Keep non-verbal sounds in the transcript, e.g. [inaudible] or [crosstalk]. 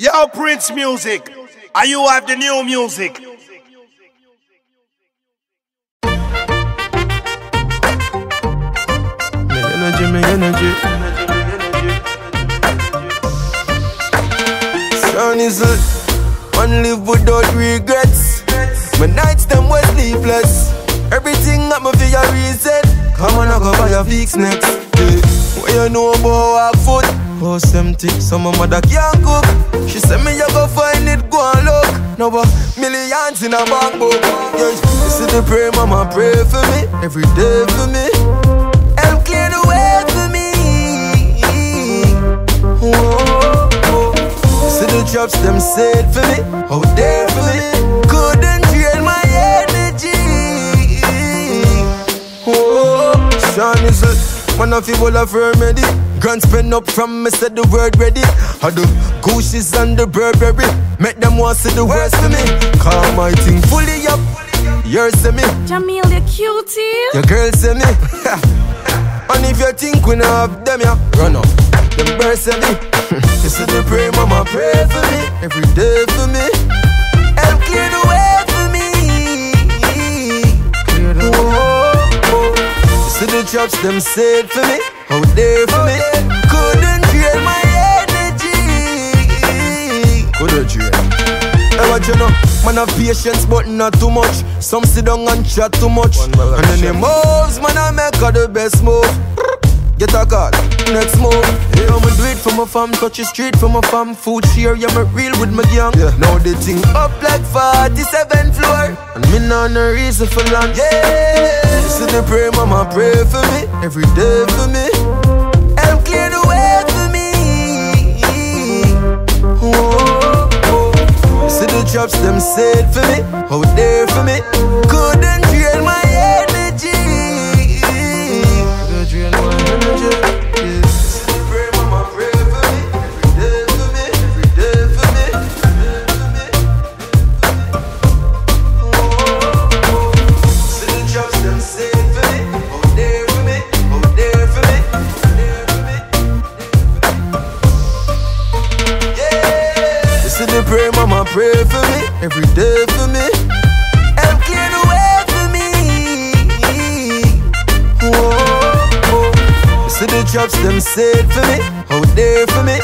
Yo, Priince Muzik. Are you have the new music? Me energy, me energy. Sun is lit. One live without regrets. My nights them was sleepless. Everything that me feel a reset. Come on, I go buy a fix next. Yeah. What you know about walk foot? House empty, some of mother can't cook. She said me you go find it, go and look. Now a millions in a bank book. Yeah, you see the prayer, mama pray for me every day for me. Help clear the way for me. Whoa, whoa. See the drops them said for me, out there for me. Couldn't drain my energy. Whoa, Sean is a man of full of remedy. Grand spend up from me, said the word ready. I do gooses and the Burberry. Make them want to see the worst for me. Call my thing fully up. Yours to me, Jahmiel, the cutie. Eh? your girl say me. [laughs] and if you think we not have them, yeah, run up. Them birds say me. [laughs] you see the pray, mama pray for me every day for me. Help clear the way for me. Whoa, whoa. Oh, oh. You see the drops them said for me, out there for Hey, what you know? Man have patience, but not too much. Some sit down and chat too much. And then the moves, man, I make all the best move. Get a call, next move. Yeah, I'ma do it for my fam, touch the street for my fam. Food share, yeah, me real with my gang. Yeah. Now the thing up like 47 floor. And me nah no reason for land. Yeah, see the pray, mama pray for me every day for me. See them said for me, out there for me. Pray for me every day for me. Help clear the way for me. Whoa, whoa. See the drops them said for me, out there for me.